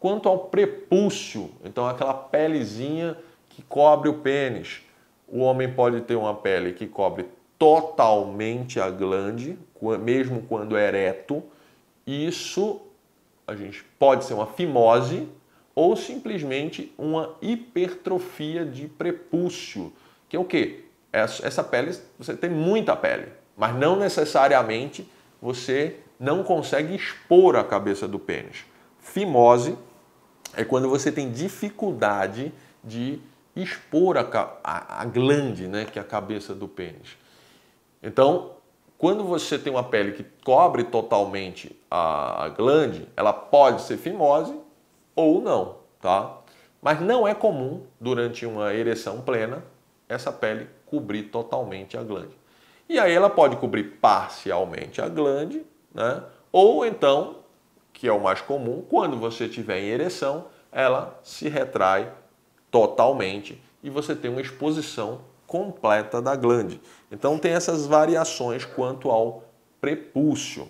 Quanto ao prepúcio, então aquela pelezinha que cobre o pênis, o homem pode ter uma pele que cobre totalmente a glande, mesmo quando é ereto. Isso a gente pode ser uma fimose ou simplesmente uma hipertrofia de prepúcio, que é o quê? Essa pele, você tem muita pele, mas não necessariamente você não consegue expor a cabeça do pênis. Fimose é quando você tem dificuldade de expor a, a, a glande, né, que é a cabeça do pênis. Então, quando você tem uma pele que cobre totalmente a, a glande, ela pode ser fimose ou não, tá? Mas não é comum, durante uma ereção plena, essa pele cobrir totalmente a glande. E aí ela pode cobrir parcialmente a glande, né? Ou então, que é o mais comum, quando você tiver em ereção, ela se retrai totalmente e você tem uma exposição completa da glande. Então tem essas variações quanto ao prepúcio.